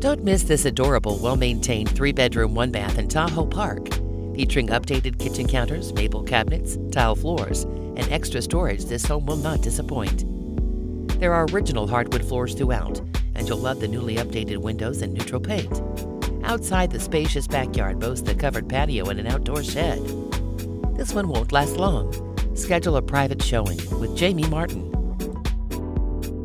Don't miss this adorable, well maintained three bedroom, one bath in Tahoe Park. Featuring updated kitchen counters, maple cabinets, tile floors, and extra storage, this home will not disappoint. There are original hardwood floors throughout, and you'll love the newly updated windows and neutral paint. Outside, the spacious backyard boasts a covered patio and an outdoor shed. This one won't last long. Schedule a private showing with Jamie Martin